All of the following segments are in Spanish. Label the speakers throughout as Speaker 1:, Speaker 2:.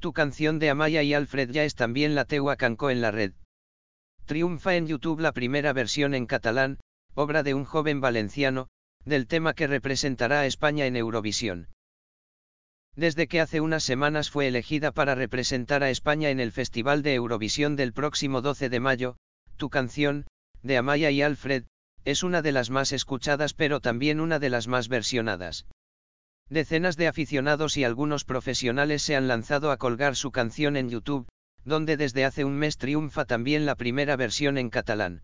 Speaker 1: Tu canción de Amaya y Alfred ya es también la teua cancó en la red. Triunfa en YouTube la primera versión en catalán, obra de un joven valenciano, del tema que representará a España en Eurovisión. Desde que hace unas semanas fue elegida para representar a España en el Festival de Eurovisión del próximo 12 de mayo, Tu canción, de Amaya y Alfred, es una de las más escuchadas pero también una de las más versionadas. Decenas de aficionados y algunos profesionales se han lanzado a colgar su canción en YouTube, donde desde hace un mes triunfa también la primera versión en catalán.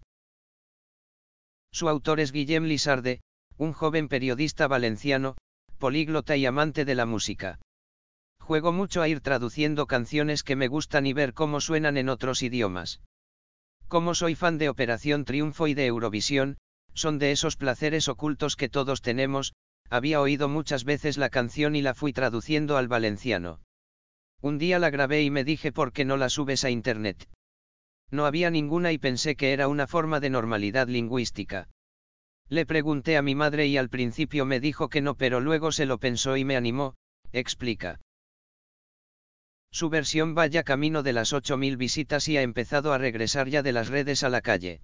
Speaker 1: Su autor es Guillem Lizarde, un joven periodista valenciano, políglota y amante de la música. Juego mucho a ir traduciendo canciones que me gustan y ver cómo suenan en otros idiomas. Como soy fan de Operación Triunfo y de Eurovisión, son de esos placeres ocultos que todos tenemos, había oído muchas veces la canción y la fui traduciendo al valenciano. Un día la grabé y me dije ¿por qué no la subes a internet? No había ninguna y pensé que era una forma de normalidad lingüística. Le pregunté a mi madre y al principio me dijo que no pero luego se lo pensó y me animó, explica. Su versión va ya camino de las 8.000 visitas y ha empezado a regresar ya de las redes a la calle.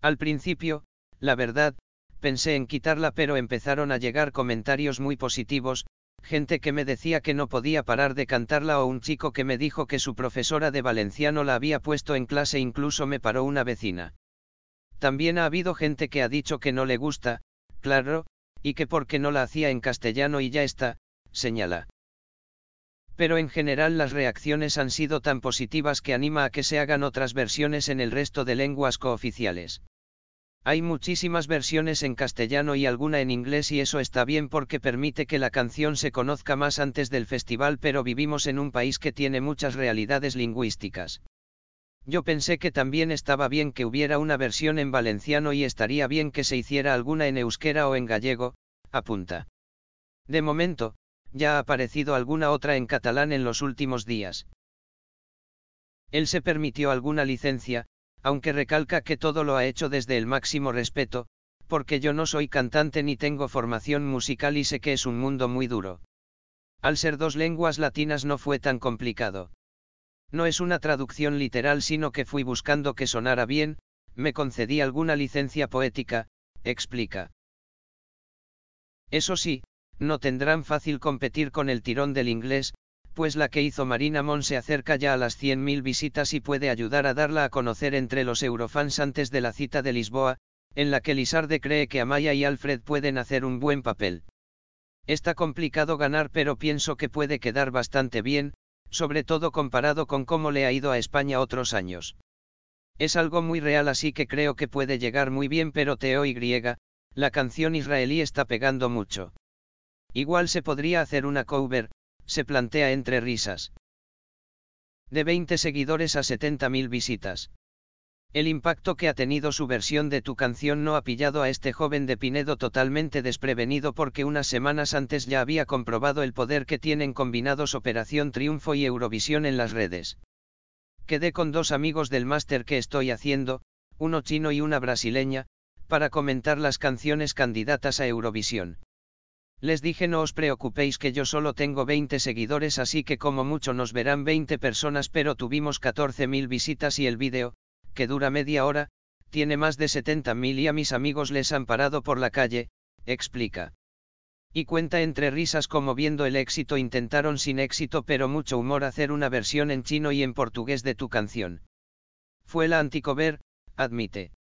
Speaker 1: Al principio, la verdad, pensé en quitarla pero empezaron a llegar comentarios muy positivos, gente que me decía que no podía parar de cantarla o un chico que me dijo que su profesora de valenciano la había puesto en clase incluso me paró una vecina. También ha habido gente que ha dicho que no le gusta, claro, y que porque no la hacía en castellano y ya está, señala. Pero en general las reacciones han sido tan positivas que anima a que se hagan otras versiones en el resto de lenguas cooficiales. Hay muchísimas versiones en castellano y alguna en inglés y eso está bien porque permite que la canción se conozca más antes del festival pero vivimos en un país que tiene muchas realidades lingüísticas. Yo pensé que también estaba bien que hubiera una versión en valenciano y estaría bien que se hiciera alguna en euskera o en gallego, apunta. De momento, ya ha aparecido alguna otra en catalán en los últimos días. Él se permitió alguna licencia, aunque recalca que todo lo ha hecho desde el máximo respeto, porque yo no soy cantante ni tengo formación musical y sé que es un mundo muy duro. Al ser dos lenguas latinas no fue tan complicado. No es una traducción literal sino que fui buscando que sonara bien, me concedí alguna licencia poética, explica. Eso sí, no tendrán fácil competir con el tirón del inglés, pues la que hizo Marina Mon se acerca ya a las 100.000 visitas y puede ayudar a darla a conocer entre los eurofans antes de la cita de Lisboa, en la que Lizarde cree que Amaya y Alfred pueden hacer un buen papel. Está complicado ganar pero pienso que puede quedar bastante bien, sobre todo comparado con cómo le ha ido a España otros años. Es algo muy real así que creo que puede llegar muy bien pero Teo y la canción israelí está pegando mucho. Igual se podría hacer una cover, se plantea entre risas. De 20 seguidores a 70.000 visitas. El impacto que ha tenido su versión de tu canción no ha pillado a este joven de Pinedo totalmente desprevenido porque unas semanas antes ya había comprobado el poder que tienen combinados Operación Triunfo y Eurovisión en las redes. Quedé con dos amigos del máster que estoy haciendo, uno chino y una brasileña, para comentar las canciones candidatas a Eurovisión. Les dije no os preocupéis que yo solo tengo 20 seguidores así que como mucho nos verán 20 personas pero tuvimos 14.000 visitas y el vídeo, que dura media hora, tiene más de 70.000 y a mis amigos les han parado por la calle, explica. Y cuenta entre risas como viendo el éxito intentaron sin éxito pero mucho humor hacer una versión en chino y en portugués de tu canción. Fue la anticover, admite.